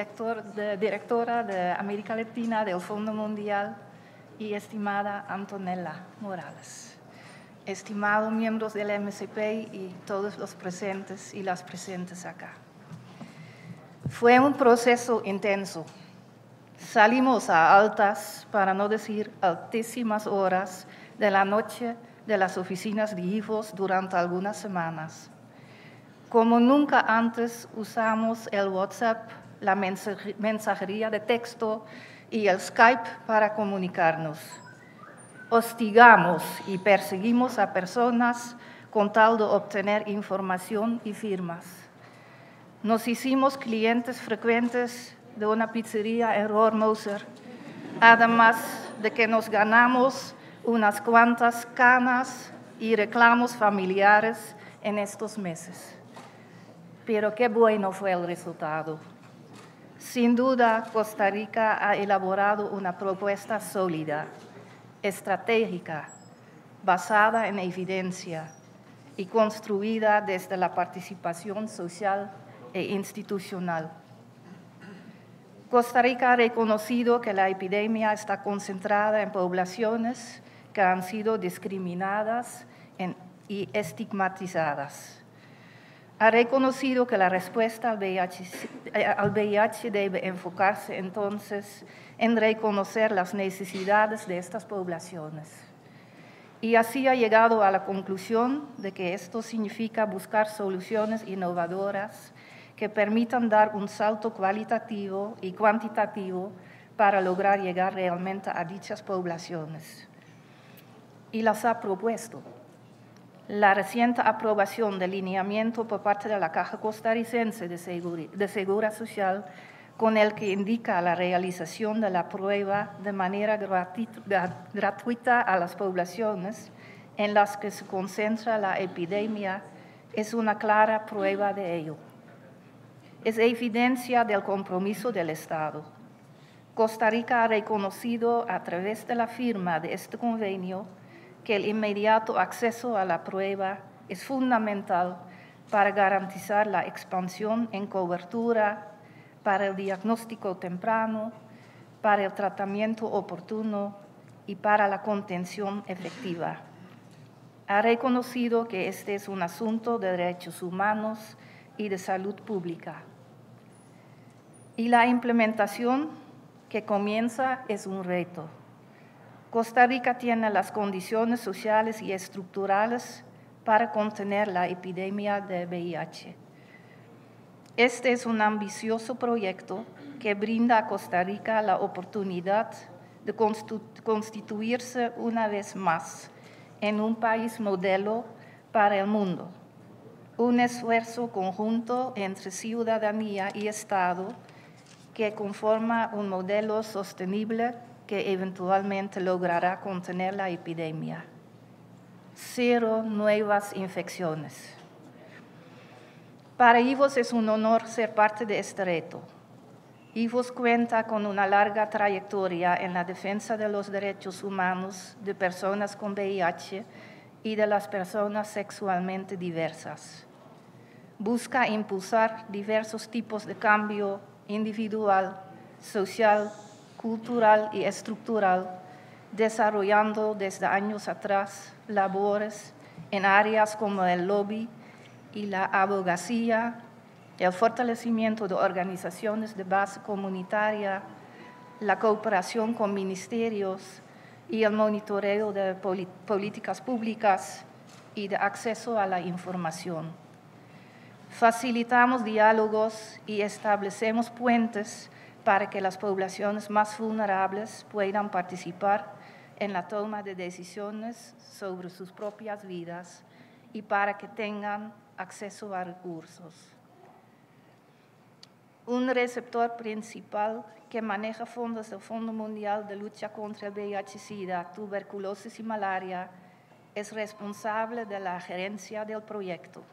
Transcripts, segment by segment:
de, directora de América Latina del Fondo Mundial y estimada Antonella Morales. Estimados miembros del MCP y todos los presentes y las presentes acá. Fue un proceso intenso. Salimos a altas, para no decir altísimas horas de la noche de las oficinas de hijos durante algunas semanas. Como nunca antes usamos el WhatsApp la mensajería de texto y el Skype para comunicarnos. Hostigamos y perseguimos a personas con tal de obtener información y firmas. Nos hicimos clientes frecuentes de una pizzería Error Moser, además de que nos ganamos unas cuantas canas y reclamos familiares en estos meses. Pero qué bueno fue el resultado. Sin duda, Costa Rica ha elaborado una propuesta sólida, estratégica, basada en evidencia y construida desde la participación social e institucional. Costa Rica ha reconocido que la epidemia está concentrada en poblaciones que han sido discriminadas y estigmatizadas ha reconocido que la respuesta al VIH, debe enfocarse entonces en reconocer las necesidades de estas poblaciones. Y así ha llegado a la conclusión de que esto significa buscar soluciones innovadoras que permitan dar un salto cualitativo y cuantitativo para lograr llegar realmente a dichas poblaciones. Y las ha propuesto la reciente aprobación del lineamiento por parte de la Caja Costarricense de, Seguridad Social con el que indica la realización de la prueba de manera gratuita a las poblaciones en las que se concentra la epidemia es una clara prueba de ello. Es evidencia del compromiso del Estado. Costa Rica ha reconocido a través de la firma de este convenio que el inmediato acceso a la prueba es fundamental para garantizar la expansión en cobertura, para el diagnóstico temprano, para el tratamiento oportuno y para la contención efectiva. Ha reconocido que este es un asunto de derechos humanos y de salud pública. Y la implementación que comienza es un reto Costa Rica tiene las condiciones sociales y estructurales para contener la epidemia de VIH. Este es un ambicioso proyecto que brinda a Costa Rica la oportunidad de constituirse una vez más en un país modelo para el mundo. Un esfuerzo conjunto entre ciudadanía y Estado que conforma un modelo sostenible que eventualmente logrará contener la epidemia. Cero nuevas infecciones. Para IVOS es un honor ser parte de este reto. IVOS cuenta con una larga trayectoria en la defensa de los derechos humanos de personas con VIH y de las personas sexualmente diversas. Busca impulsar diversos tipos de cambio individual, social cultural y estructural, desarrollando desde años atrás labores en áreas como el lobby y la abogacía, el fortalecimiento de organizaciones de base comunitaria, la cooperación con ministerios y el monitoreo de políticas públicas y de acceso a la información. Facilitamos diálogos y establecemos puentes para que las poblaciones más vulnerables puedan participar en la toma de decisiones sobre sus propias vidas y para que tengan acceso a recursos. Un receptor principal que maneja fondos del Fondo Mundial de Lucha contra el VIH-Sida, tuberculosis y malaria es responsable de la gerencia del proyecto,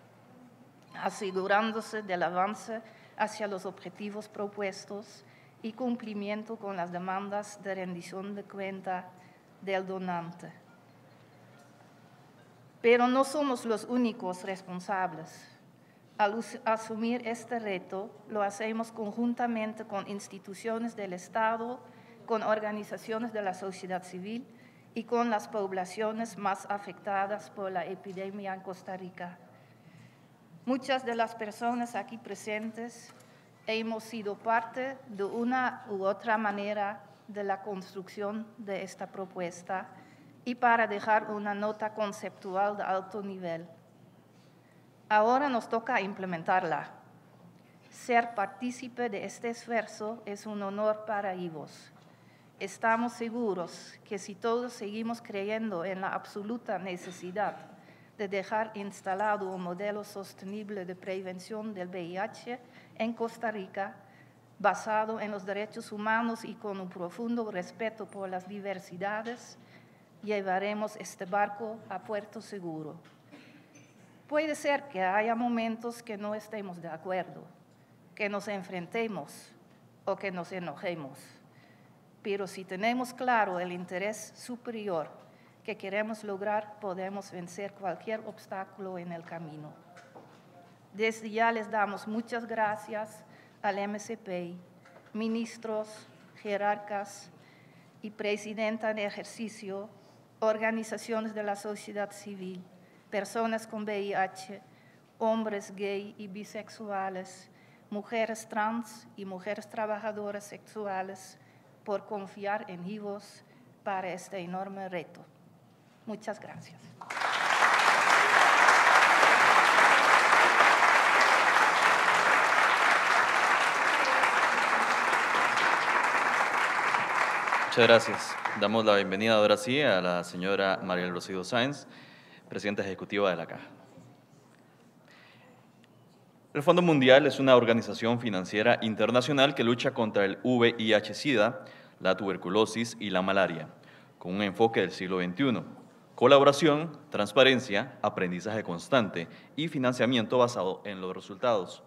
asegurándose del avance hacia los objetivos propuestos y cumplimiento con las demandas de rendición de cuenta del donante. Pero no somos los únicos responsables. Al asumir este reto, lo hacemos conjuntamente con instituciones del Estado, con organizaciones de la sociedad civil y con las poblaciones más afectadas por la epidemia en Costa Rica. Muchas de las personas aquí presentes hemos sido parte de una u otra manera de la construcción de esta propuesta y para dejar una nota conceptual de alto nivel. Ahora nos toca implementarla. Ser partícipe de este esfuerzo es un honor para IVOS estamos seguros que si todos seguimos creyendo en la absoluta necesidad de dejar instalado un modelo sostenible de prevención del VIH en Costa Rica, basado en los derechos humanos y con un profundo respeto por las diversidades, llevaremos este barco a puerto seguro. Puede ser que haya momentos que no estemos de acuerdo, que nos enfrentemos o que nos enojemos pero si tenemos claro el interés superior que queremos lograr, podemos vencer cualquier obstáculo en el camino. Desde ya les damos muchas gracias al MCP, ministros, jerarcas y presidenta en ejercicio, organizaciones de la sociedad civil, personas con VIH, hombres gay y bisexuales, mujeres trans y mujeres trabajadoras sexuales, por confiar en IVOS para este enorme reto. Muchas gracias. Muchas gracias. Damos la bienvenida ahora sí a la señora María Rocío Sáenz, presidenta ejecutiva de la Caja. El Fondo Mundial es una organización financiera internacional que lucha contra el VIH-Sida, la tuberculosis y la malaria, con un enfoque del siglo XXI. Colaboración, transparencia, aprendizaje constante y financiamiento basado en los resultados.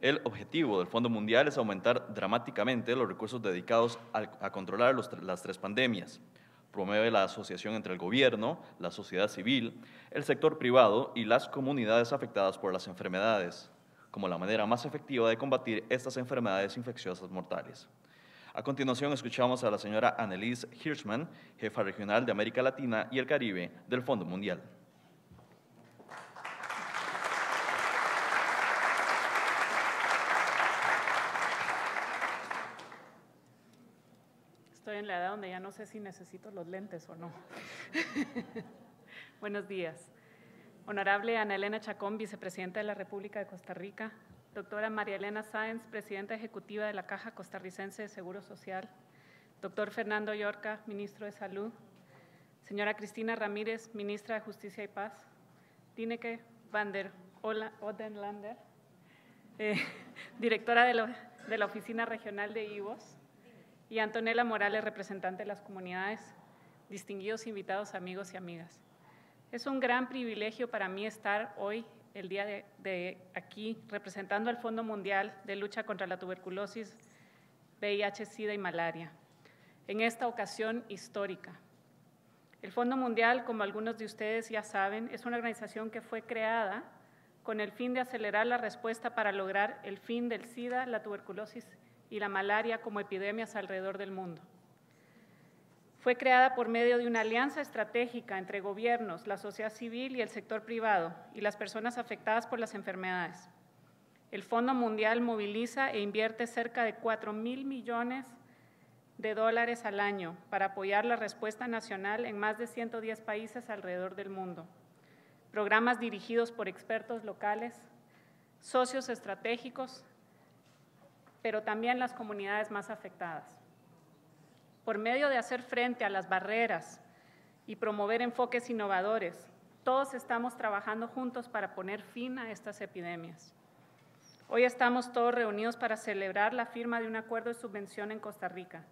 El objetivo del Fondo Mundial es aumentar dramáticamente los recursos dedicados a, controlar las tres pandemias. Promueve la asociación entre el gobierno, la sociedad civil, el sector privado y las comunidades afectadas por las enfermedades como la manera más efectiva de combatir estas enfermedades infecciosas mortales. A continuación, escuchamos a la señora Annelise Hirschman, jefa regional de América Latina y el Caribe del Fondo Mundial. La donde ya no sé si necesito los lentes o no. Buenos días. Honorable Ana Elena Chacón, vicepresidenta de la República de Costa Rica, doctora María Elena Sáenz, presidenta ejecutiva de la Caja Costarricense de Seguro Social, doctor Fernando Yorca, ministro de Salud, señora Cristina Ramírez, ministra de Justicia y Paz, Tineke van der Odenlander, eh, directora de, de la Oficina Regional de IVOS, y Antonella Morales, representante de las comunidades, distinguidos invitados, amigos y amigas. Es un gran privilegio para mí estar hoy, el día de, aquí, representando al Fondo Mundial de Lucha contra la Tuberculosis, VIH, SIDA y Malaria, en esta ocasión histórica. El Fondo Mundial, como algunos de ustedes ya saben, es una organización que fue creada con el fin de acelerar la respuesta para lograr el fin del SIDA, la tuberculosis y la malaria como epidemias alrededor del mundo. Fue creada por medio de una alianza estratégica entre gobiernos, la sociedad civil y el sector privado y las personas afectadas por las enfermedades. El Fondo Mundial moviliza e invierte cerca de 4 mil millones de dólares al año para apoyar la respuesta nacional en más de 110 países alrededor del mundo. Programas dirigidos por expertos locales, socios estratégicos, pero también las comunidades más afectadas por medio de hacer frente a las barreras y promover enfoques innovadores, todos estamos trabajando juntos para poner fin a estas epidemias. Hoy estamos todos reunidos para celebrar la firma de un acuerdo de subvención en Costa Rica,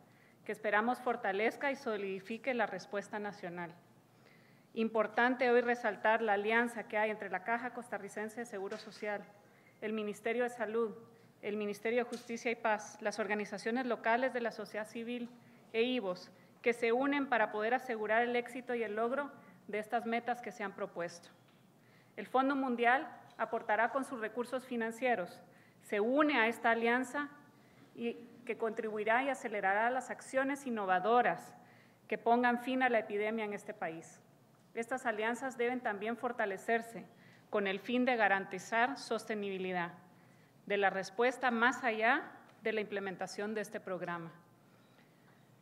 que esperamos fortalezca y solidifique la respuesta nacional. Importante hoy resaltar la alianza que hay entre la Caja Costarricense de Seguro Social, el Ministerio de Salud, el Ministerio de Justicia y Paz, las organizaciones locales de la sociedad civil, e IVOS, que se unen para poder asegurar el éxito y el logro de estas metas que se han propuesto. El Fondo Mundial aportará con sus recursos financieros, se une a esta alianza y que contribuirá y acelerará las acciones innovadoras que pongan fin a la epidemia en este país. Estas alianzas deben también fortalecerse con el fin de garantizar sostenibilidad de la respuesta más allá de la implementación de este programa.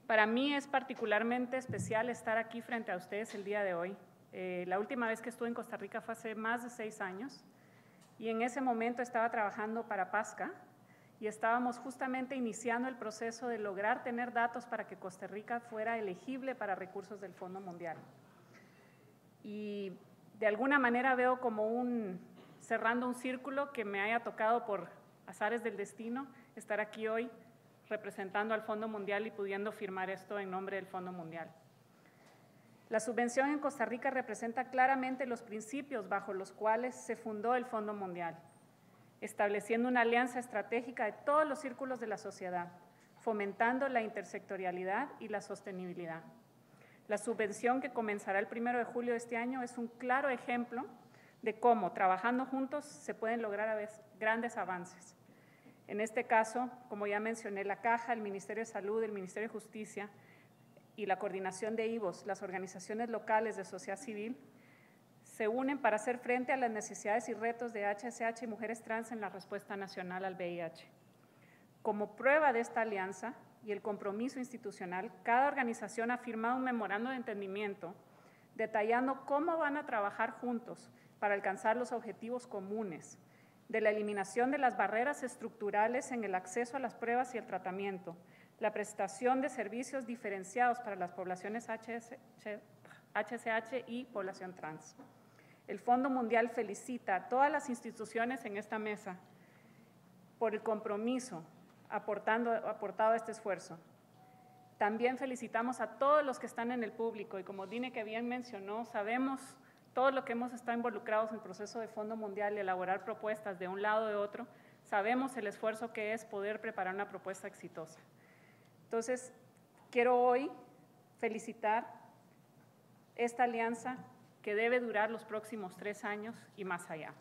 Para mí es particularmente especial estar aquí frente a ustedes el día de hoy. Eh, la última vez que estuve en Costa Rica fue hace más de seis años y en ese momento estaba trabajando para PASCA y estábamos justamente iniciando el proceso de lograr tener datos para que Costa Rica fuera elegible para recursos del Fondo Mundial. Y de alguna manera veo como un, cerrando un círculo que me haya tocado por azares del destino estar aquí hoy representando al Fondo Mundial y pudiendo firmar esto en nombre del Fondo Mundial. La subvención en Costa Rica representa claramente los principios bajo los cuales se fundó el Fondo Mundial, estableciendo una alianza estratégica de todos los círculos de la sociedad, fomentando la intersectorialidad y la sostenibilidad. La subvención que comenzará el primero de julio de este año es un claro ejemplo de cómo, trabajando juntos, se pueden lograr grandes avances. En este caso, como ya mencioné, la Caja, el Ministerio de Salud, el Ministerio de Justicia y la coordinación de IVOS, las organizaciones locales de sociedad civil, se unen para hacer frente a las necesidades y retos de HSH y mujeres trans en la respuesta nacional al VIH. Como prueba de esta alianza y el compromiso institucional, cada organización ha firmado un memorando de entendimiento detallando cómo van a trabajar juntos para alcanzar los objetivos comunes de la eliminación de las barreras estructurales en el acceso a las pruebas y el tratamiento, la prestación de servicios diferenciados para las poblaciones HSH y población trans. El Fondo Mundial felicita a todas las instituciones en esta mesa por el compromiso aportado a este esfuerzo. También felicitamos a todos los que están en el público y como Dine que bien mencionó, sabemos todo lo que hemos estado involucrados en el proceso de Fondo Mundial y elaborar propuestas de un lado o de otro, sabemos el esfuerzo que es poder preparar una propuesta exitosa. Entonces, quiero hoy felicitar esta alianza que debe durar los próximos tres años y más allá.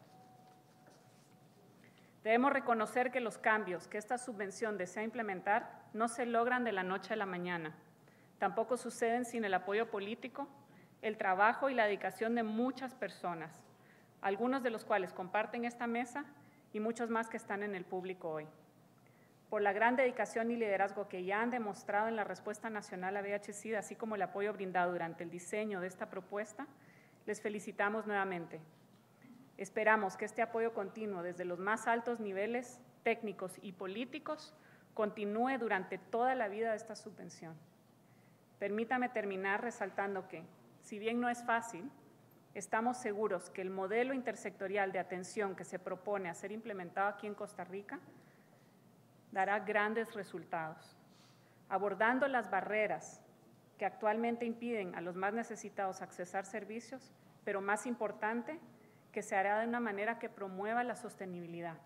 Debemos reconocer que los cambios que esta subvención desea implementar no se logran de la noche a la mañana. Tampoco suceden sin el apoyo político el trabajo y la dedicación de muchas personas, algunos de los cuales comparten esta mesa y muchos más que están en el público hoy. Por la gran dedicación y liderazgo que ya han demostrado en la respuesta nacional a VIH-Sida, así como el apoyo brindado durante el diseño de esta propuesta, les felicitamos nuevamente. Esperamos que este apoyo continuo desde los más altos niveles técnicos y políticos continúe durante toda la vida de esta subvención. Permítame terminar resaltando que, si bien no es fácil, estamos seguros que el modelo intersectorial de atención que se propone a ser implementado aquí en Costa Rica dará grandes resultados, abordando las barreras que actualmente impiden a los más necesitados accesar servicios, pero más importante, que se hará de una manera que promueva la sostenibilidad.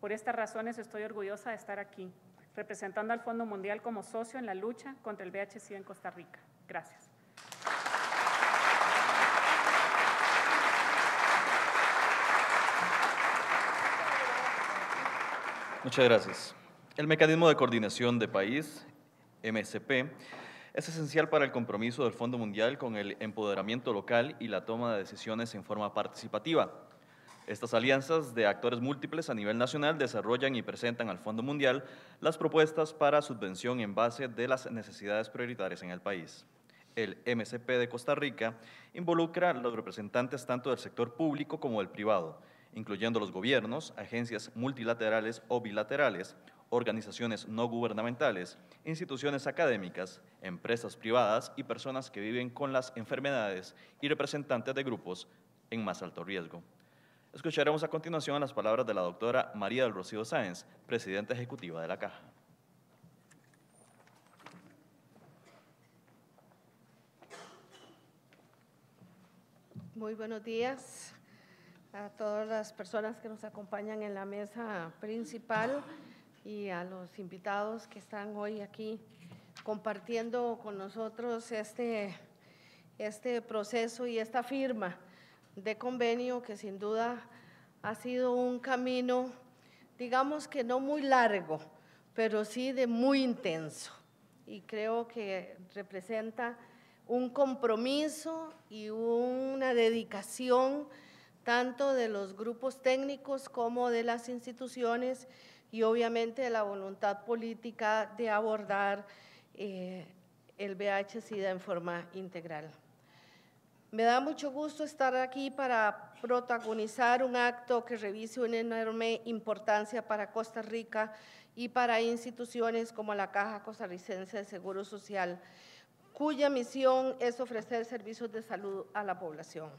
Por estas razones estoy orgullosa de estar aquí, representando al Fondo Mundial como socio en la lucha contra el VIH-Sida en Costa Rica. Gracias. Muchas gracias. El mecanismo de coordinación de país, MSP, es esencial para el compromiso del Fondo Mundial con el empoderamiento local y la toma de decisiones en forma participativa. Estas alianzas de actores múltiples a nivel nacional desarrollan y presentan al Fondo Mundial las propuestas para subvención en base de las necesidades prioritarias en el país. El MSP de Costa Rica involucra a los representantes tanto del sector público como del privado, incluyendo los gobiernos, agencias multilaterales o bilaterales, organizaciones no gubernamentales, instituciones académicas, empresas privadas y personas que viven con las enfermedades y representantes de grupos en más alto riesgo. Escucharemos a continuación las palabras de la doctora María del Rocío Sáenz, presidenta ejecutiva de la Caja. Muy buenos días a todas las personas que nos acompañan en la mesa principal y a los invitados que están hoy aquí compartiendo con nosotros este, este proceso y esta firma de convenio que sin duda ha sido un camino, digamos que no muy largo, pero sí de muy intenso. Y creo que representa un compromiso y una dedicación tanto de los grupos técnicos como de las instituciones y obviamente la voluntad política de abordar eh, el VIH-Sida en forma integral. Me da mucho gusto estar aquí para protagonizar un acto que revise una enorme importancia para Costa Rica y para instituciones como la Caja Costarricense de Seguro Social, cuya misión es ofrecer servicios de salud a la población.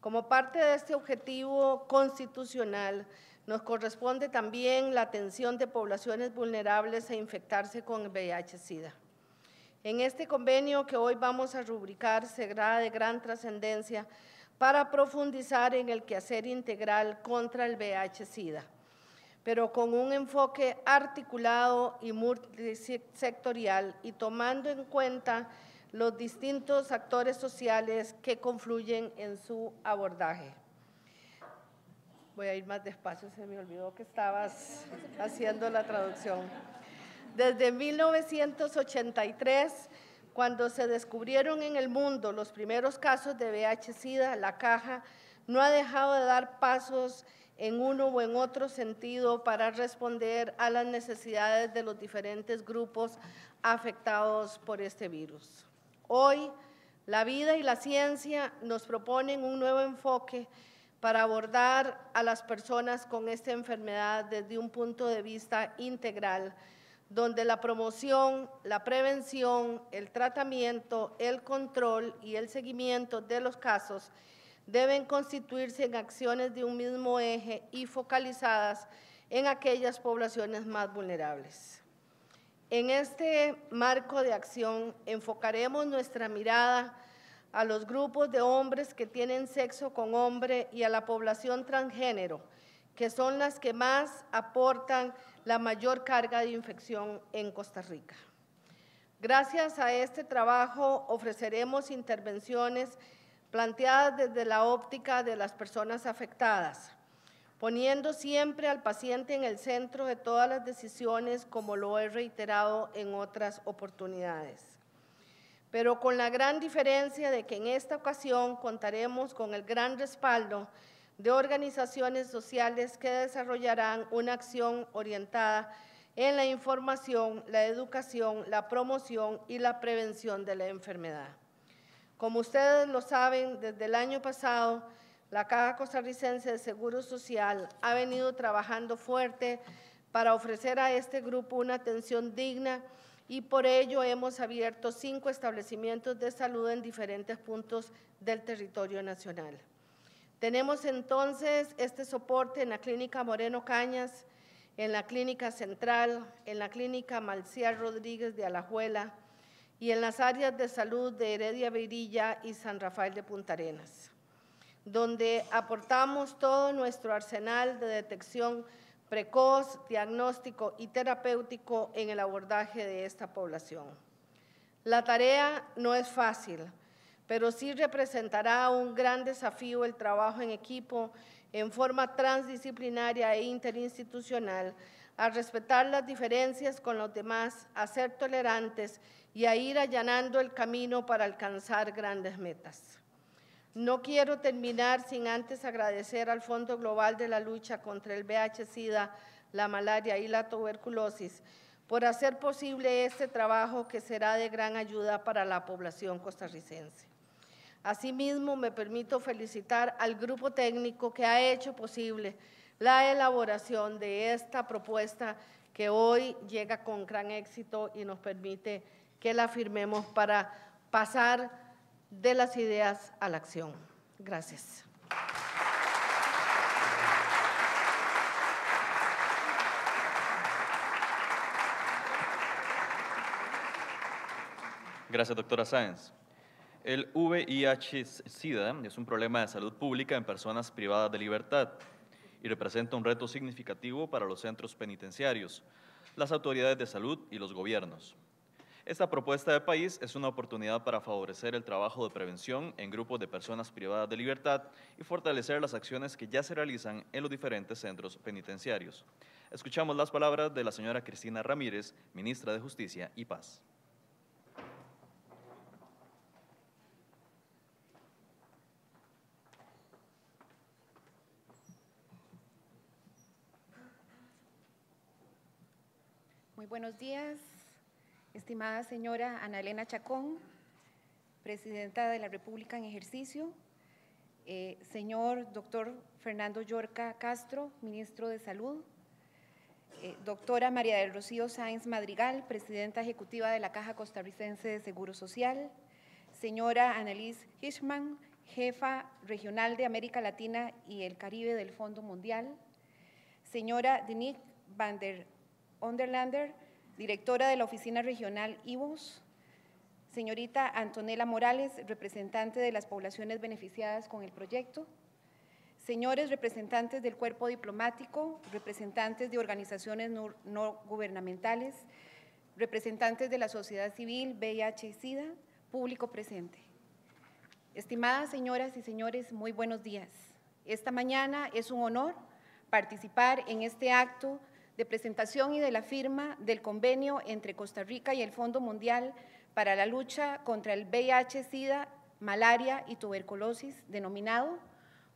Como parte de este objetivo constitucional, nos corresponde también la atención de poblaciones vulnerables a infectarse con el VIH-Sida. En este convenio que hoy vamos a rubricar será de gran trascendencia para profundizar en el quehacer integral contra el VIH-Sida, pero con un enfoque articulado y multisectorial y tomando en cuenta los distintos actores sociales que confluyen en su abordaje. Voy a ir más despacio, se me olvidó que estabas haciendo la traducción. Desde 1983, cuando se descubrieron en el mundo los primeros casos de VIH-Sida, la caja no ha dejado de dar pasos en uno o en otro sentido para responder a las necesidades de los diferentes grupos afectados por este virus. Hoy, la vida y la ciencia nos proponen un nuevo enfoque para abordar a las personas con esta enfermedad desde un punto de vista integral donde la promoción, la prevención, el tratamiento, el control y el seguimiento de los casos deben constituirse en acciones de un mismo eje y focalizadas en aquellas poblaciones más vulnerables. En este marco de acción enfocaremos nuestra mirada a los grupos de hombres que tienen sexo con hombre y a la población transgénero, que son las que más aportan la mayor carga de infección en Costa Rica. Gracias a este trabajo ofreceremos intervenciones planteadas desde la óptica de las personas afectadas, poniendo siempre al paciente en el centro de todas las decisiones, como lo he reiterado en otras oportunidades. Pero con la gran diferencia de que en esta ocasión contaremos con el gran respaldo de organizaciones sociales que desarrollarán una acción orientada en la información, la educación, la promoción y la prevención de la enfermedad. Como ustedes lo saben, desde el año pasado, la Caja Costarricense de Seguro Social ha venido trabajando fuerte para ofrecer a este grupo una atención digna y por ello hemos abierto cinco establecimientos de salud en diferentes puntos del territorio nacional. Tenemos entonces este soporte en la Clínica Moreno Cañas, en la Clínica Central, en la Clínica Malciar Rodríguez de Alajuela y en las áreas de salud de Heredia Virilla y San Rafael de Punta Arenas, donde aportamos todo nuestro arsenal de detección precoz, diagnóstico y terapéutico en el abordaje de esta población. La tarea no es fácil pero sí representará un gran desafío el trabajo en equipo en forma transdisciplinaria e interinstitucional, a respetar las diferencias con los demás, a ser tolerantes y a ir allanando el camino para alcanzar grandes metas. No quiero terminar sin antes agradecer al Fondo Global de la Lucha contra el VIH-Sida, la malaria y la tuberculosis por hacer posible este trabajo que será de gran ayuda para la población costarricense. Asimismo, me permito felicitar al grupo técnico que ha hecho posible la elaboración de esta propuesta que hoy llega con gran éxito y nos permite que la firmemos para pasar de las ideas a la acción. Gracias. Gracias, doctora Sáenz. El VIH-Sida es un problema de salud pública en personas privadas de libertad y representa un reto significativo para los centros penitenciarios, las autoridades de salud y los gobiernos. Esta propuesta de país es una oportunidad para favorecer el trabajo de prevención en grupos de personas privadas de libertad y fortalecer las acciones que ya se realizan en los diferentes centros penitenciarios. Escuchamos las palabras de la señora Cristina Ramírez, ministra de Justicia y Paz. Muy buenos días, estimada señora Ana Elena Chacón, presidenta de la República en ejercicio, eh, señor doctor Fernando Yorca Castro, ministro de Salud, eh, doctora María del Rocío Sáenz Madrigal, presidenta ejecutiva de la Caja Costarricense de Seguro Social, señora Annalise Hirschman, jefa regional de América Latina y el Caribe del Fondo Mundial, señora Denise van der Onderlander, directora de la Oficina Regional IVOS, señorita Antonella Morales, representante de las poblaciones beneficiadas con el proyecto, señores representantes del cuerpo diplomático, representantes de organizaciones no, gubernamentales, representantes de la sociedad civil, VIH y SIDA, público presente. Estimadas señoras y señores, muy buenos días. Esta mañana es un honor participar en este acto de presentación y de la firma del convenio entre Costa Rica y el Fondo Mundial para la lucha contra el VIH, SIDA, malaria y tuberculosis, denominado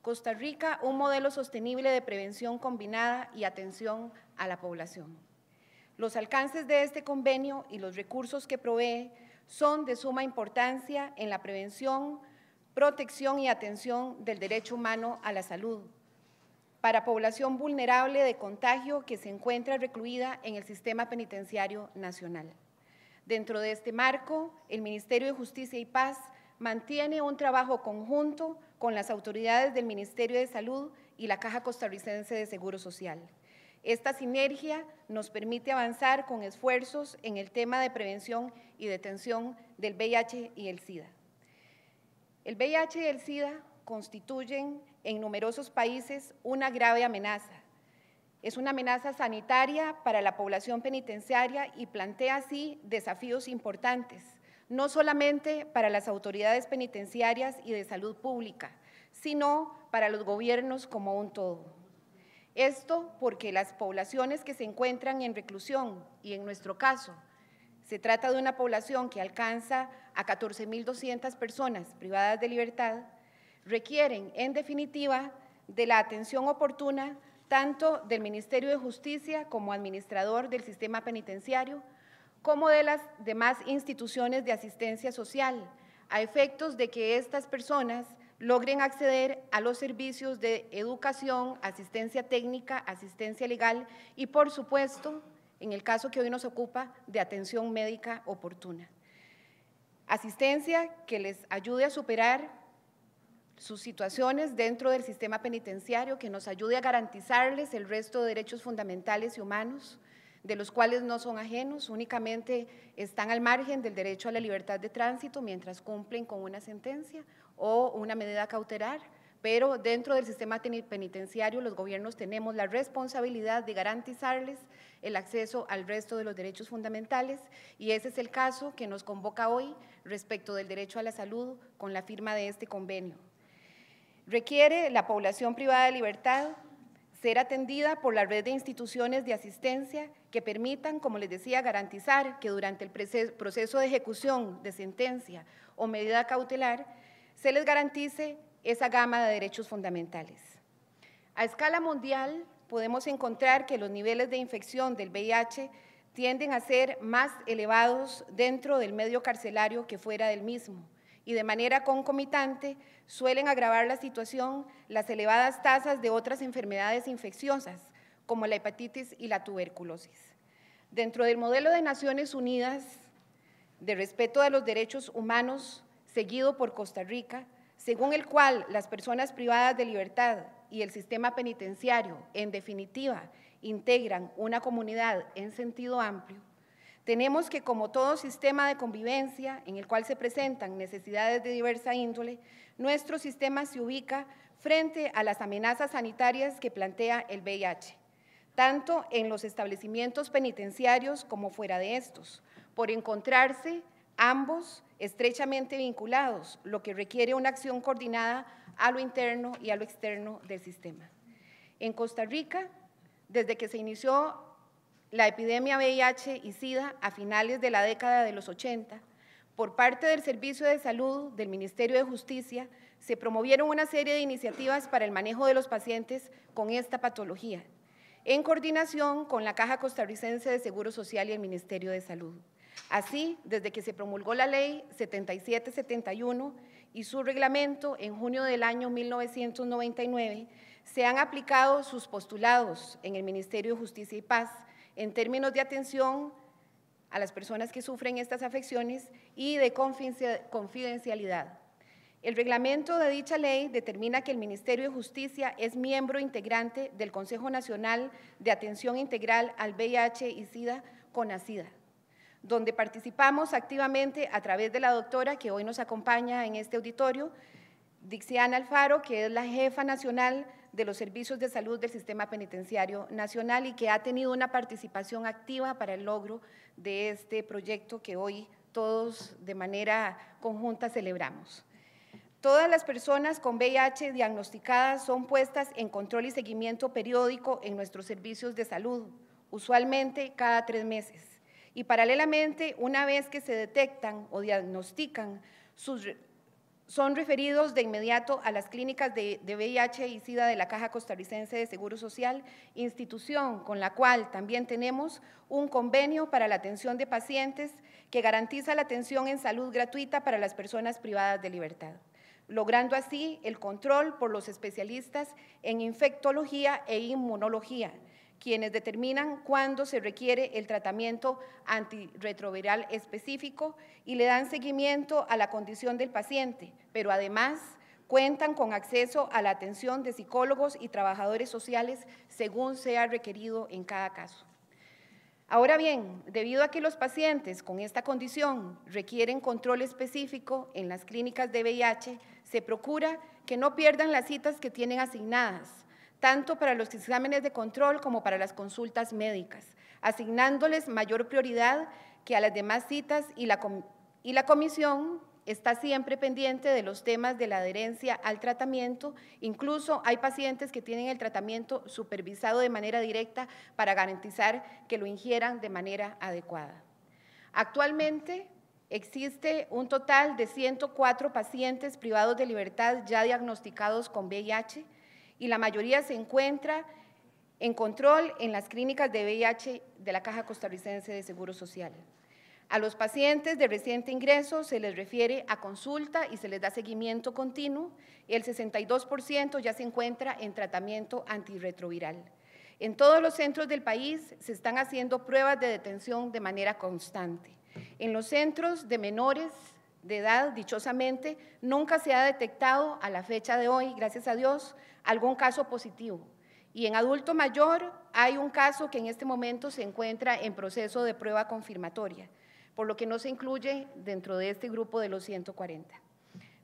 Costa Rica, un modelo sostenible de prevención combinada y atención a la población. Los alcances de este convenio y los recursos que provee son de suma importancia en la prevención, protección y atención del derecho humano a la salud, para población vulnerable de contagio que se encuentra recluida en el sistema penitenciario nacional. Dentro de este marco, el Ministerio de Justicia y Paz mantiene un trabajo conjunto con las autoridades del Ministerio de Salud y la Caja Costarricense de Seguro Social. Esta sinergia nos permite avanzar con esfuerzos en el tema de prevención y detención del VIH y el SIDA. El VIH y el SIDA constituyen en numerosos países una grave amenaza. Es una amenaza sanitaria para la población penitenciaria y plantea así desafíos importantes, no solamente para las autoridades penitenciarias y de salud pública, sino para los gobiernos como un todo. Esto porque las poblaciones que se encuentran en reclusión, y en nuestro caso, se trata de una población que alcanza a 14.200 personas privadas de libertad, requieren, en definitiva, de la atención oportuna tanto del Ministerio de Justicia como administrador del sistema penitenciario, como de las demás instituciones de asistencia social, a efectos de que estas personas logren acceder a los servicios de educación, asistencia técnica, asistencia legal y, por supuesto, en el caso que hoy nos ocupa, de atención médica oportuna. Asistencia que les ayude a superar sus situaciones dentro del sistema penitenciario, que nos ayude a garantizarles el resto de derechos fundamentales y humanos, de los cuales no son ajenos, únicamente están al margen del derecho a la libertad de tránsito mientras cumplen con una sentencia o una medida cautelar, pero dentro del sistema penitenciario los gobiernos tenemos la responsabilidad de garantizarles el acceso al resto de los derechos fundamentales y ese es el caso que nos convoca hoy respecto del derecho a la salud con la firma de este convenio. Requiere la población privada de libertad ser atendida por la red de instituciones de asistencia que permitan, como les decía, garantizar que durante el proceso de ejecución de sentencia o medida cautelar se les garantice esa gama de derechos fundamentales. A escala mundial podemos encontrar que los niveles de infección del VIH tienden a ser más elevados dentro del medio carcelario que fuera del mismo y de manera concomitante suelen agravar la situación las elevadas tasas de otras enfermedades infecciosas, como la hepatitis y la tuberculosis. Dentro del modelo de Naciones Unidas de respeto de los derechos humanos seguido por Costa Rica, según el cual las personas privadas de libertad y el sistema penitenciario, en definitiva, integran una comunidad en sentido amplio, tenemos que, como todo sistema de convivencia en el cual se presentan necesidades de diversa índole, nuestro sistema se ubica frente a las amenazas sanitarias que plantea el VIH. tanto en los establecimientos penitenciarios como fuera de estos, por encontrarse ambos estrechamente vinculados, lo que requiere una acción coordinada a lo interno y a lo externo del sistema. En Costa Rica, desde que se inició la epidemia VIH y SIDA a finales de la década de los 80, por parte del Servicio de Salud del Ministerio de Justicia, se promovieron una serie de iniciativas para el manejo de los pacientes con esta patología, en coordinación con la Caja Costarricense de Seguro Social y el Ministerio de Salud. Así, desde que se promulgó la Ley 7771 y su reglamento en junio del año 1999, se han aplicado sus postulados en el Ministerio de Justicia y Paz en términos de atención a las personas que sufren estas afecciones y de confidencialidad. El reglamento de dicha ley determina que el Ministerio de Justicia es miembro integrante del Consejo Nacional de Atención Integral al VIH y SIDA, CONACIDA, donde participamos activamente a través de la doctora que hoy nos acompaña en este auditorio, Dixiana Alfaro, que es la jefa nacional de los servicios de salud del Sistema Penitenciario Nacional y que ha tenido una participación activa para el logro de este proyecto que hoy todos de manera conjunta celebramos. Todas las personas con VIH diagnosticadas son puestas en control y seguimiento periódico en nuestros servicios de salud, usualmente cada tres meses. Y paralelamente, una vez que se detectan o diagnostican, son referidos de inmediato a las clínicas de, de, VIH y SIDA de la Caja Costarricense de Seguro Social, institución con la cual también tenemos un convenio para la atención de pacientes que garantiza la atención en salud gratuita para las personas privadas de libertad logrando así el control por los especialistas en infectología e inmunología, quienes determinan cuándo se requiere el tratamiento antirretroviral específico y le dan seguimiento a la condición del paciente, pero además cuentan con acceso a la atención de psicólogos y trabajadores sociales según sea requerido en cada caso. Ahora bien, debido a que los pacientes con esta condición requieren control específico en las clínicas de VIH, se procura que no pierdan las citas que tienen asignadas, tanto para los exámenes de control como para las consultas médicas, asignándoles mayor prioridad que a las demás citas y la, comisión está siempre pendiente de los temas de la adherencia al tratamiento. Incluso hay pacientes que tienen el tratamiento supervisado de manera directa para garantizar que lo ingieran de manera adecuada. Actualmente existe un total de 104 pacientes privados de libertad ya diagnosticados con VIH y la mayoría se encuentra en control en las clínicas de VIH de la Caja Costarricense de Seguro Social. A los pacientes de reciente ingreso se les refiere a consulta y se les da seguimiento continuo. El 62% ya se encuentra en tratamiento antirretroviral. En todos los centros del país se están haciendo pruebas de detención de manera constante. En los centros de menores de edad, dichosamente, nunca se ha detectado a la fecha de hoy, gracias a Dios, algún caso positivo. Y en adulto mayor hay un caso que en este momento se encuentra en proceso de prueba confirmatoria por lo que no se incluye dentro de este grupo de los 140.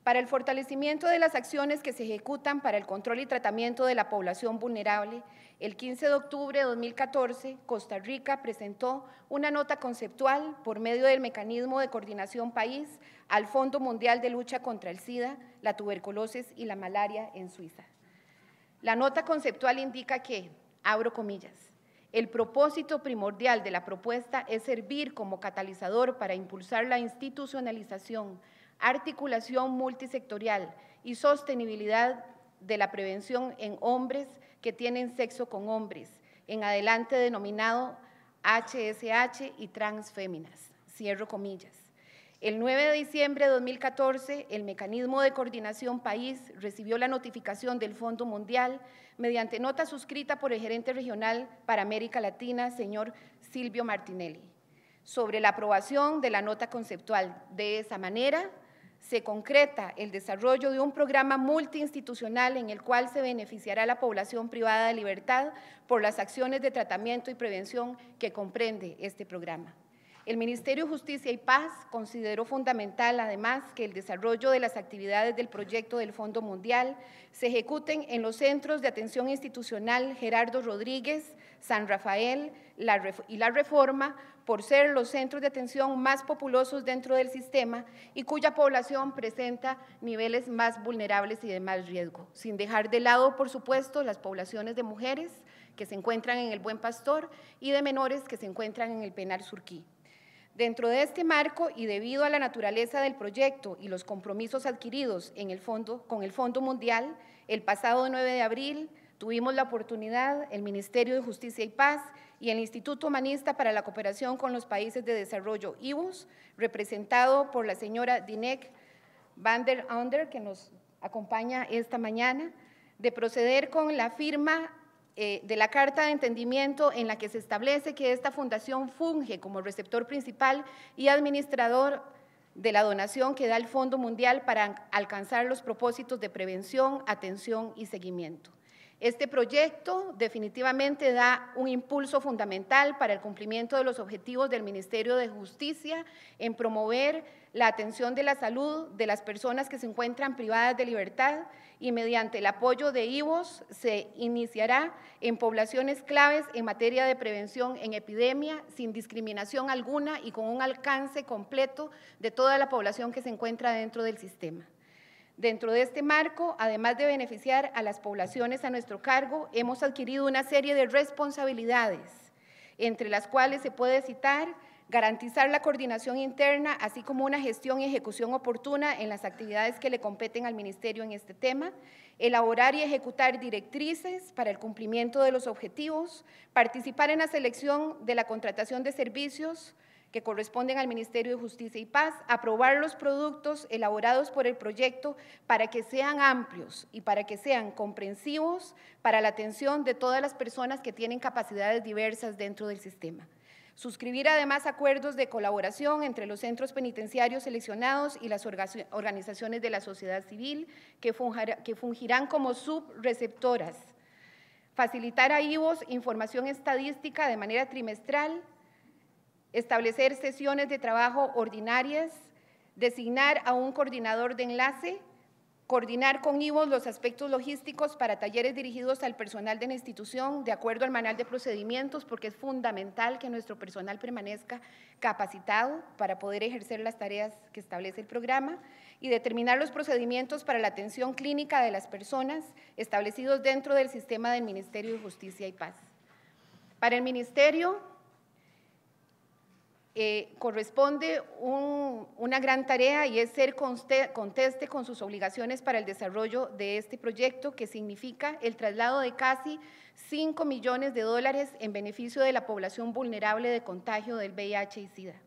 Para el fortalecimiento de las acciones que se ejecutan para el control y tratamiento de la población vulnerable, el 15 de octubre de 2014, Costa Rica presentó una nota conceptual por medio del mecanismo de coordinación país al Fondo Mundial de Lucha contra el SIDA, la tuberculosis y la malaria en Suiza. La nota conceptual indica que, abro comillas, el propósito primordial de la propuesta es servir como catalizador para impulsar la institucionalización, articulación multisectorial y sostenibilidad de la prevención en hombres que tienen sexo con hombres, en adelante denominado HSH y transféminas. Cierro comillas. El 9 de diciembre de 2014, el Mecanismo de Coordinación País recibió la notificación del Fondo Mundial mediante nota suscrita por el gerente regional para América Latina, señor Silvio Martinelli, sobre la aprobación de la nota conceptual. De esa manera, se concreta el desarrollo de un programa multiinstitucional en el cual se beneficiará la población privada de libertad por las acciones de tratamiento y prevención que comprende este programa. El Ministerio de Justicia y Paz consideró fundamental, además, que el desarrollo de las actividades del proyecto del Fondo Mundial se ejecuten en los centros de atención institucional Gerardo Rodríguez, San Rafael y La Reforma, por ser los centros de atención más populosos dentro del sistema y cuya población presenta niveles más vulnerables y de más riesgo, sin dejar de lado, por supuesto, las poblaciones de mujeres que se encuentran en el Buen Pastor y de menores que se encuentran en el Penal Surquí. Dentro de este marco y debido a la naturaleza del proyecto y los compromisos adquiridos en el fondo, con el Fondo Mundial, el pasado 9 de abril tuvimos la oportunidad, el Ministerio de Justicia y Paz y el Instituto Humanista para la Cooperación con los Países de Desarrollo, IBUS, representado por la señora Dinek van der que nos acompaña esta mañana, de proceder con la firma eh, de la Carta de Entendimiento en la que se establece que esta fundación funge como receptor principal y administrador de la donación que da el Fondo Mundial para alcanzar los propósitos de prevención, atención y seguimiento. Este proyecto definitivamente da un impulso fundamental para el cumplimiento de los objetivos del Ministerio de Justicia en promover la atención de la salud de las personas que se encuentran privadas de libertad y mediante el apoyo de IVOS se iniciará en poblaciones claves en materia de prevención en epidemia sin discriminación alguna y con un alcance completo de toda la población que se encuentra dentro del sistema. Dentro de este marco, además de beneficiar a las poblaciones a nuestro cargo, hemos adquirido una serie de responsabilidades, entre las cuales se puede citar garantizar la coordinación interna, así como una gestión y ejecución oportuna en las actividades que le competen al Ministerio en este tema, elaborar y ejecutar directrices para el cumplimiento de los objetivos, participar en la selección de la contratación de servicios, que corresponden al Ministerio de Justicia y Paz, aprobar los productos elaborados por el proyecto para que sean amplios y para que sean comprensivos para la atención de todas las personas que tienen capacidades diversas dentro del sistema. Suscribir además acuerdos de colaboración entre los centros penitenciarios seleccionados y las organizaciones de la sociedad civil que, fungirán como subreceptoras. Facilitar a IVOS información estadística de manera trimestral establecer sesiones de trabajo ordinarias, designar a un coordinador de enlace, coordinar con IVOS los aspectos logísticos para talleres dirigidos al personal de la institución de acuerdo al manual de procedimientos, porque es fundamental que nuestro personal permanezca capacitado para poder ejercer las tareas que establece el programa y determinar los procedimientos para la atención clínica de las personas establecidos dentro del sistema del Ministerio de Justicia y Paz. Para el Ministerio, eh, corresponde una gran tarea y es ser conteste con sus obligaciones para el desarrollo de este proyecto que significa el traslado de casi 5 millones de dólares en beneficio de la población vulnerable de contagio del VIH y SIDA.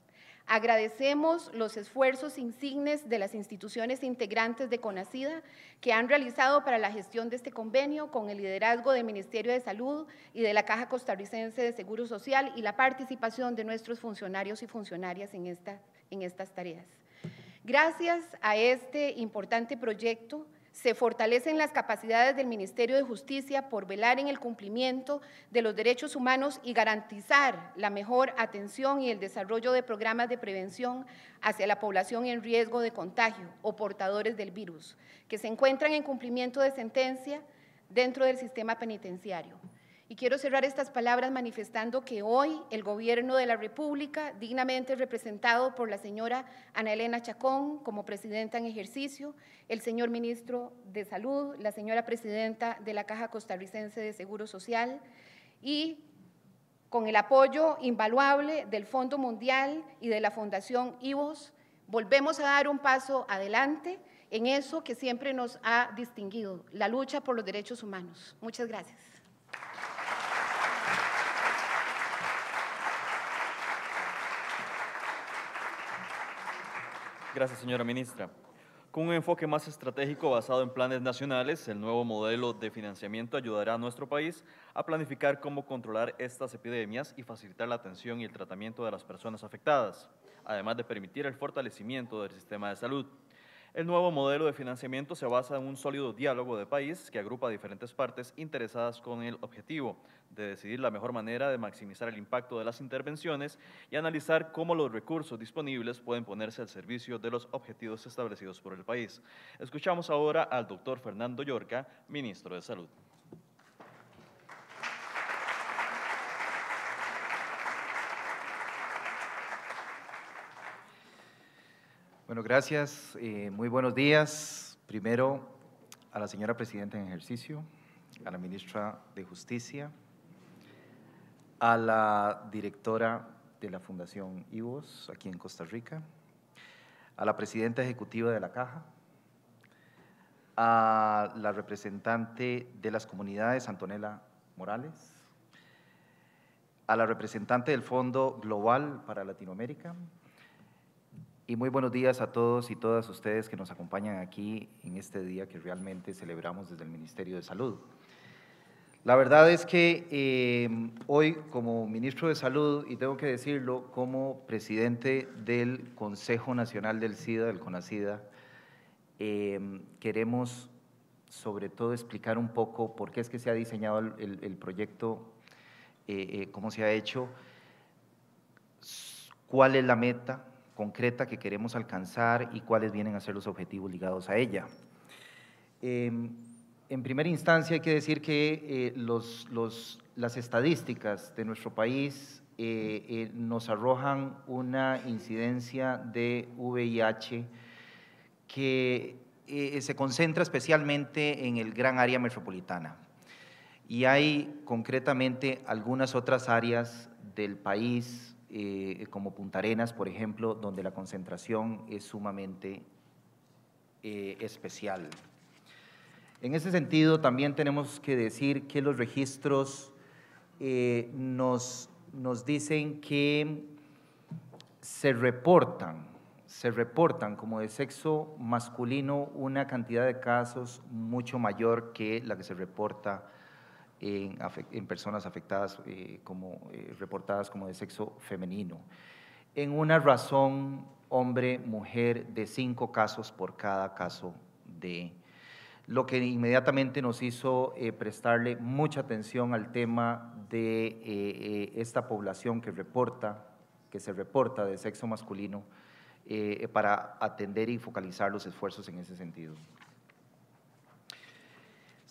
Agradecemos los esfuerzos insignes de las instituciones integrantes de CONACIDA que han realizado para la gestión de este convenio con el liderazgo del Ministerio de Salud y de la Caja Costarricense de Seguro Social y la participación de nuestros funcionarios y funcionarias en, esta, en estas tareas. Gracias a este importante proyecto, se fortalecen las capacidades del Ministerio de Justicia por velar en el cumplimiento de los derechos humanos y garantizar la mejor atención y el desarrollo de programas de prevención hacia la población en riesgo de contagio o portadores del virus, que se encuentran en cumplimiento de sentencia dentro del sistema penitenciario. Y quiero cerrar estas palabras manifestando que hoy el Gobierno de la República, dignamente representado por la señora Ana Elena Chacón como presidenta en ejercicio, el señor ministro de Salud, la señora presidenta de la Caja Costarricense de Seguro Social y con el apoyo invaluable del Fondo Mundial y de la Fundación IVOS, volvemos a dar un paso adelante en eso que siempre nos ha distinguido, la lucha por los derechos humanos. Muchas gracias. Gracias, señora ministra. Con un enfoque más estratégico basado en planes nacionales, el nuevo modelo de financiamiento ayudará a nuestro país a planificar cómo controlar estas epidemias y facilitar la atención y el tratamiento de las personas afectadas, además de permitir el fortalecimiento del sistema de salud. El nuevo modelo de financiamiento se basa en un sólido diálogo de país que agrupa diferentes partes interesadas con el objetivo de decidir la mejor manera de maximizar el impacto de las intervenciones y analizar cómo los recursos disponibles pueden ponerse al servicio de los objetivos establecidos por el país. Escuchamos ahora al doctor Fernando Yorca, ministro de Salud. Bueno, gracias. Eh, muy buenos días. Primero, a la señora presidenta en ejercicio, a la ministra de Justicia, a la directora de la Fundación IVOS aquí en Costa Rica, a la presidenta ejecutiva de la Caja, a la representante de las comunidades, Antonella Morales, a la representante del Fondo Global para Latinoamérica, y muy buenos días a todos y todas ustedes que nos acompañan aquí en este día que realmente celebramos desde el Ministerio de Salud. La verdad es que eh, hoy como ministro de Salud, y tengo que decirlo, como presidente del Consejo Nacional del SIDA, del CONACIDA, eh, queremos sobre todo explicar un poco por qué es que se ha diseñado el, proyecto, eh, cómo se ha hecho, cuál es la meta, concreta que queremos alcanzar y cuáles vienen a ser los objetivos ligados a ella. Em, en primera instancia hay que decir que eh, los, las estadísticas de nuestro país eh, eh, nos arrojan una incidencia de VIH que se concentra especialmente en el gran área metropolitana. Y hay concretamente algunas otras áreas del país eh, como Punta Arenas, por ejemplo, donde la concentración es sumamente eh, especial. En ese sentido, también tenemos que decir que los registros eh, nos, nos dicen que se reportan, se reportan como de sexo masculino una cantidad de casos mucho mayor que la que se reporta en, personas afectadas eh, como eh, reportadas como de sexo femenino. En una razón hombre-mujer de cinco casos por cada caso de lo que inmediatamente nos hizo eh, prestarle mucha atención al tema de esta población que reporta, que se reporta de sexo masculino, para atender y focalizar los esfuerzos en ese sentido.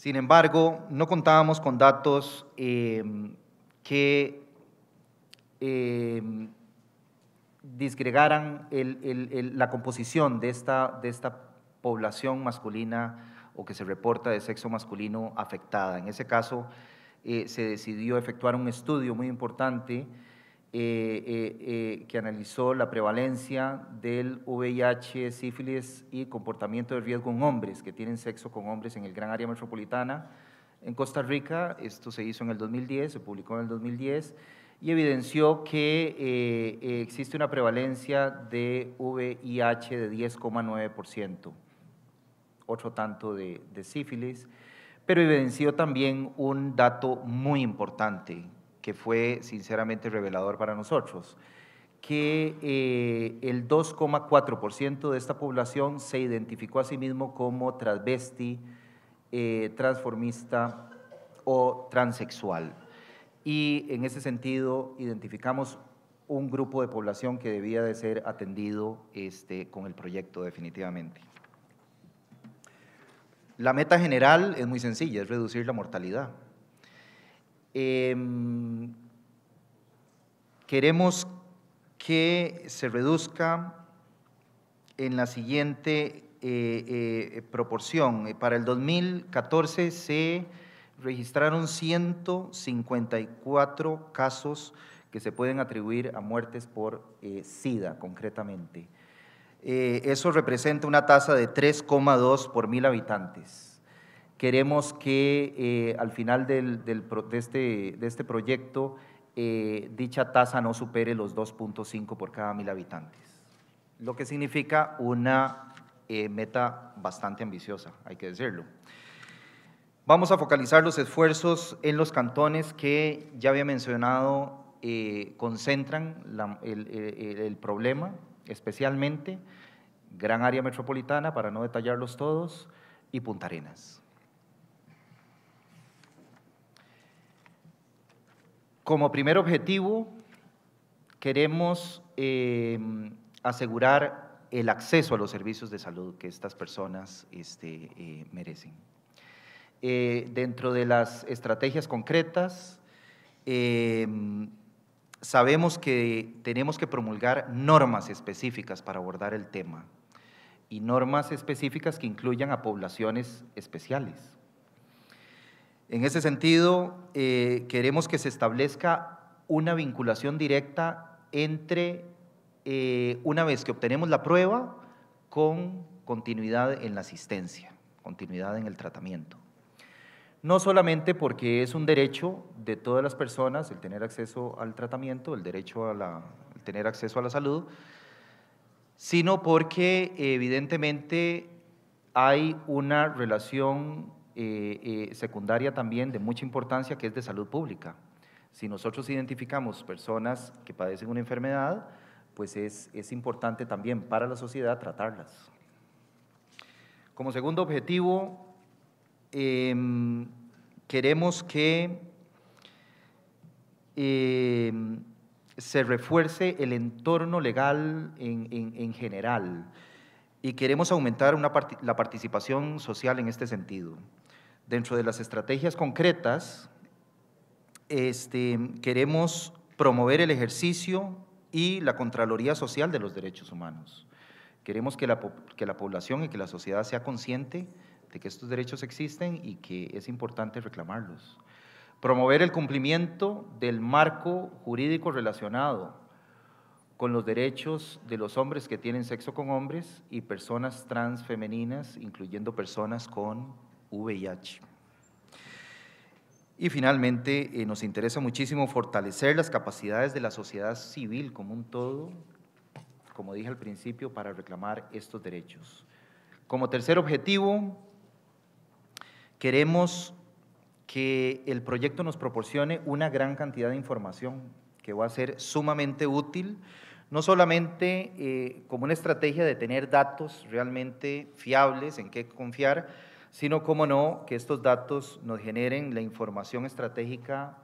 Sin embargo, no contábamos con datos em, que em, disgregaran la composición de esta, población masculina o que se reporta de sexo masculino afectada. En ese caso, eh, se decidió efectuar un estudio muy importante eh, eh, eh, que analizó la prevalencia del VIH, sífilis y comportamiento de riesgo en hombres que tienen sexo con hombres en el gran área metropolitana. En Costa Rica, esto se hizo en el 2010, se publicó en el 2010, y evidenció que existe una prevalencia de VIH de 10,9%, otro tanto de, de sífilis, pero evidenció también un dato muy importante, que fue sinceramente revelador para nosotros, que eh, el 2,4% de esta población se identificó a sí mismo como transvesti, eh, transformista o transexual. Y en ese sentido identificamos un grupo de población que debía de ser atendido este, con el proyecto definitivamente. La meta general es muy sencilla, es reducir la mortalidad. Em, queremos que se reduzca en la siguiente eh, eh, proporción. Para el 2014 se registraron 154 casos que se pueden atribuir a muertes por eh, SIDA concretamente. eso representa una tasa de 3,2 por mil habitantes. Queremos que eh, al final del, de, este, de, este, proyecto eh, dicha tasa no supere los 2.5 por cada mil habitantes, lo que significa una eh, meta bastante ambiciosa, hay que decirlo. Vamos a focalizar los esfuerzos en los cantones que ya había mencionado concentran el, el problema, especialmente Gran Área Metropolitana, para no detallarlos todos, y Punta Arenas. Como primer objetivo, queremos eh, asegurar el acceso a los servicios de salud que estas personas este, eh, merecen. Eh, dentro de las estrategias concretas, sabemos que tenemos que promulgar normas específicas para abordar el tema y normas específicas que incluyan a poblaciones especiales. En ese sentido, eh, queremos que se establezca una vinculación directa entre, eh, una vez que obtenemos la prueba, con continuidad en la asistencia, continuidad en el tratamiento. No solamente porque es un derecho de todas las personas el tener acceso al tratamiento, el derecho a la, tener acceso a la salud, sino porque evidentemente hay una relación eh, eh, secundaria también de mucha importancia que es de salud pública. Si nosotros identificamos personas que padecen una enfermedad, pues es, es importante también para la sociedad tratarlas. Como segundo objetivo, em, queremos que em, se refuerce el entorno legal en, general y queremos aumentar la participación social en este sentido. Dentro de las estrategias concretas, este, queremos promover el ejercicio y la Contraloría Social de los Derechos Humanos. Queremos que la, que la población y que la sociedad sea consciente de que estos derechos existen y que es importante reclamarlos. Promover el cumplimiento del marco jurídico relacionado con los derechos de los hombres que tienen sexo con hombres y personas trans femeninas, incluyendo personas con VIH. Y finalmente, eh, nos interesa muchísimo fortalecer las capacidades de la sociedad civil como un todo, como dije al principio, para reclamar estos derechos. Como tercer objetivo, queremos que el proyecto nos proporcione una gran cantidad de información que va a ser sumamente útil, no solamente eh, como una estrategia de tener datos realmente fiables en qué confiar, sino, como no, que estos datos nos generen la información estratégica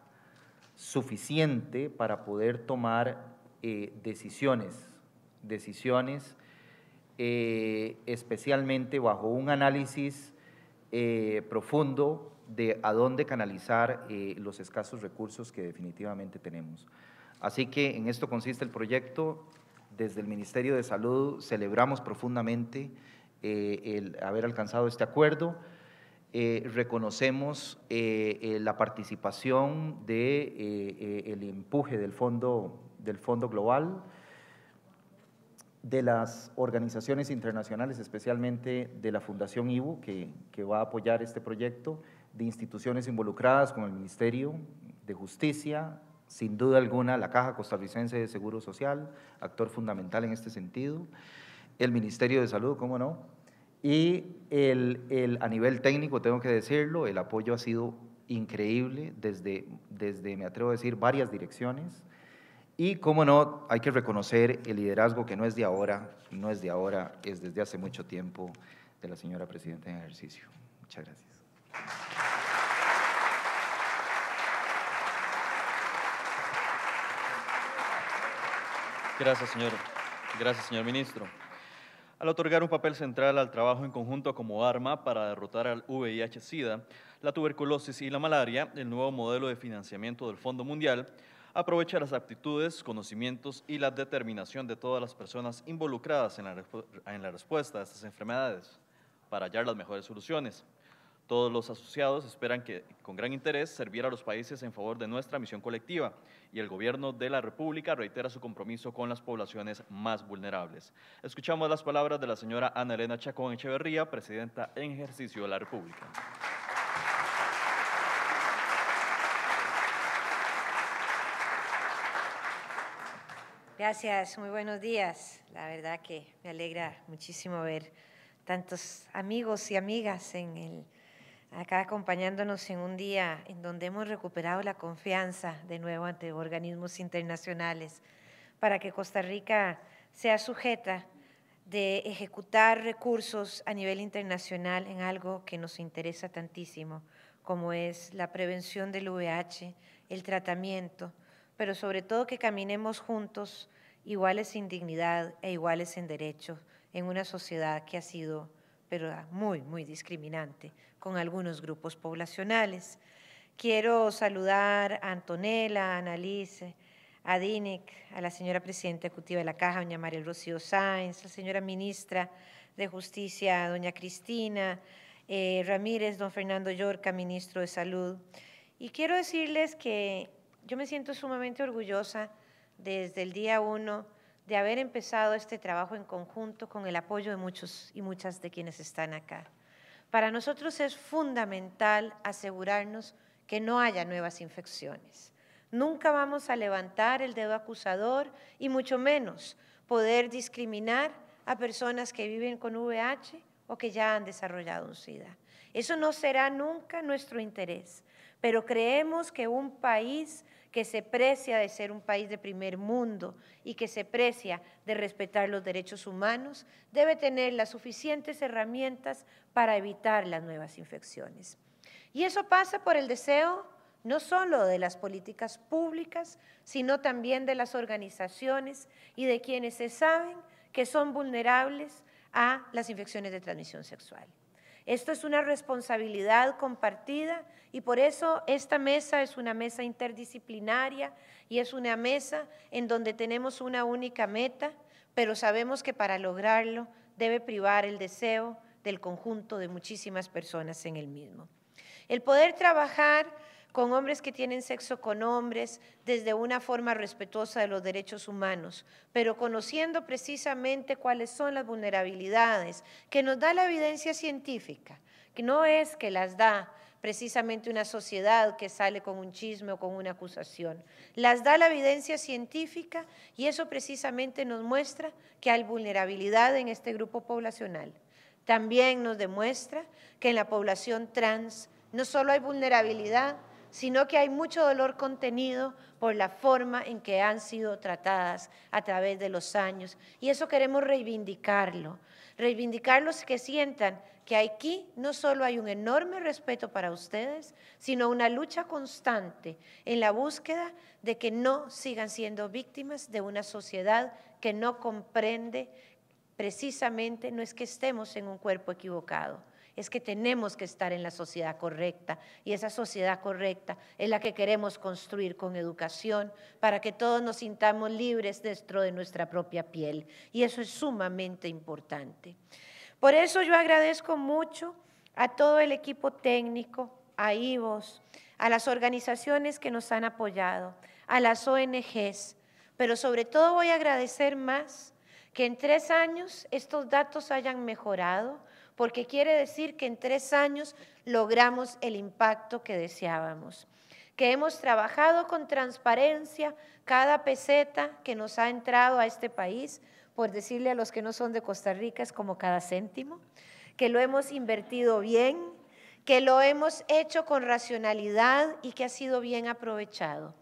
suficiente para poder tomar eh, decisiones, decisiones eh, especialmente bajo un análisis profundo de a dónde canalizar eh, los escasos recursos que definitivamente tenemos. Así que en esto consiste el proyecto. Desde el Ministerio de Salud celebramos profundamente eh, el haber alcanzado este acuerdo. Eh, reconocemos la participación de el empuje del fondo, del fondo global, de las organizaciones internacionales, especialmente de la Fundación IBU, que, que va a apoyar este proyecto, de instituciones involucradas con el Ministerio de Justicia, sin duda alguna la Caja Costarricense de Seguro Social, actor fundamental en este sentido, el Ministerio de Salud, cómo no, y el, el, a nivel técnico, tengo que decirlo, el apoyo ha sido increíble desde, desde, me atrevo a decir, varias direcciones. Y, cómo no, hay que reconocer el liderazgo que no es de ahora, no es de ahora, es desde hace mucho tiempo de la señora Presidenta en ejercicio. Muchas gracias. Gracias, señor. Gracias, señor ministro. Al otorgar un papel central al trabajo en conjunto como arma para derrotar al VIH-Sida, la tuberculosis y la malaria, el nuevo modelo de financiamiento del Fondo Mundial aprovecha las aptitudes, conocimientos y la determinación de todas las personas involucradas en la, en la respuesta a estas enfermedades para hallar las mejores soluciones. Todos los asociados esperan que con gran interés servir a los países en favor de nuestra misión colectiva y el gobierno de la República reitera su compromiso con las poblaciones más vulnerables. Escuchamos las palabras de la señora Ana Elena Chacón Echeverría, presidenta en ejercicio de la República. Gracias, muy buenos días. La verdad que me alegra muchísimo ver tantos amigos y amigas en el acá acompañándonos en un día en donde hemos recuperado la confianza de nuevo ante organismos internacionales para que Costa Rica sea sujeta de ejecutar recursos a nivel internacional en algo que nos interesa tantísimo, como es la prevención del VIH, el tratamiento, pero sobre todo que caminemos juntos iguales en dignidad e iguales en derechos en una sociedad que ha sido pero muy, muy discriminante con algunos grupos poblacionales. Quiero saludar a Antonella, a Annalise, a Dinic, a la señora presidenta ejecutiva de la Caja, doña María Rocío Sáenz, la señora ministra de Justicia, doña Cristina eh, Ramírez, don Fernando Yorca, ministro de Salud. Y quiero decirles que yo me siento sumamente orgullosa desde el día uno de haber empezado este trabajo en conjunto con el apoyo de muchos y muchas de quienes están acá. Para nosotros es fundamental asegurarnos que no haya nuevas infecciones. Nunca vamos a levantar el dedo acusador y mucho menos poder discriminar a personas que viven con VIH o que ya han desarrollado un SIDA. Eso no será nunca nuestro interés, pero creemos que un país que se precia de ser un país de primer mundo y que se precia de respetar los derechos humanos, debe tener las suficientes herramientas para evitar las nuevas infecciones. Y eso pasa por el deseo no solo de las políticas públicas, sino también de las organizaciones y de quienes se saben que son vulnerables a las infecciones de transmisión sexual. Esto es una responsabilidad compartida y por eso esta mesa es una mesa interdisciplinaria y es una mesa en donde tenemos una única meta, pero sabemos que para lograrlo debe privar el deseo del conjunto de muchísimas personas en el mismo. El poder trabajar con hombres que tienen sexo con hombres desde una forma respetuosa de los derechos humanos, pero conociendo precisamente cuáles son las vulnerabilidades que nos da la evidencia científica, que no es que las da precisamente una sociedad que sale con un chisme o con una acusación. Las da la evidencia científica y eso precisamente nos muestra que hay vulnerabilidad en este grupo poblacional. También nos demuestra que en la población trans no solo hay vulnerabilidad, sino que hay mucho dolor contenido por la forma en que han sido tratadas a través de los años. Y eso queremos reivindicarlo, reivindicarlos que sientan que aquí no solo hay un enorme respeto para ustedes, sino una lucha constante en la búsqueda de que no sigan siendo víctimas de una sociedad que no comprende precisamente, no es que estemos en un cuerpo equivocado, es que tenemos que estar en la sociedad correcta y esa sociedad correcta es la que queremos construir con educación para que todos nos sintamos libres dentro de nuestra propia piel y eso es sumamente importante. Por eso yo agradezco mucho a todo el equipo técnico, a IVOS, a las organizaciones que nos han apoyado, a las ONGs, pero sobre todo voy a agradecer más que en tres años estos datos hayan mejorado, porque quiere decir que en tres años logramos el impacto que deseábamos, que hemos trabajado con transparencia cada peseta que nos ha entrado a este país, por decirle a los que no son de Costa Rica, es como cada céntimo, que lo hemos invertido bien, que lo hemos hecho con racionalidad y que ha sido bien aprovechado.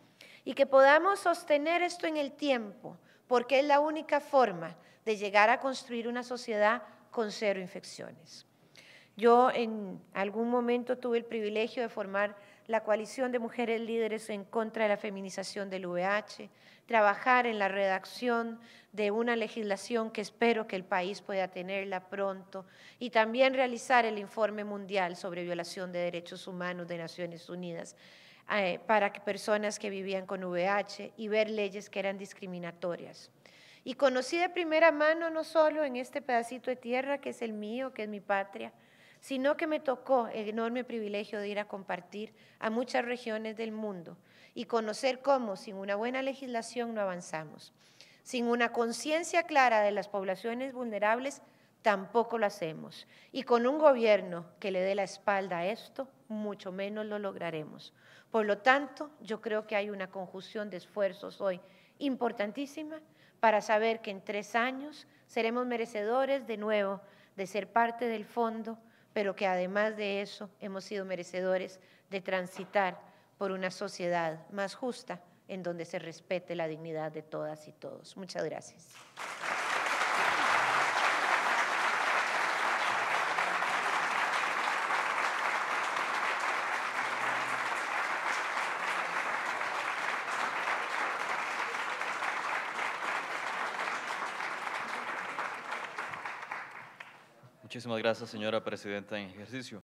Y que podamos sostener esto en el tiempo, porque es la única forma de llegar a construir una sociedad con cero infecciones. Yo en algún momento tuve el privilegio de formar la coalición de mujeres líderes en contra de la feminización del VH, trabajar en la redacción de una legislación que espero que el país pueda tenerla pronto y también realizar el informe mundial sobre violación de derechos humanos de Naciones Unidas eh, para que personas que vivían con VH y ver leyes que eran discriminatorias. Y conocí de primera mano no solo en este pedacito de tierra que es el mío, que es mi patria, sino que me tocó el enorme privilegio de ir a compartir a muchas regiones del mundo y conocer cómo sin una buena legislación no avanzamos. Sin una conciencia clara de las poblaciones vulnerables, tampoco lo hacemos. Y con un gobierno que le dé la espalda a esto, mucho menos lo lograremos. Por lo tanto, yo creo que hay una conjunción de esfuerzos hoy importantísima para saber que en tres años seremos merecedores de nuevo de ser parte del fondo, pero que además de eso hemos sido merecedores de transitar por una sociedad más justa en donde se respete la dignidad de todas y todos. Muchas gracias. Muchísimas gracias, señora presidenta en ejercicio.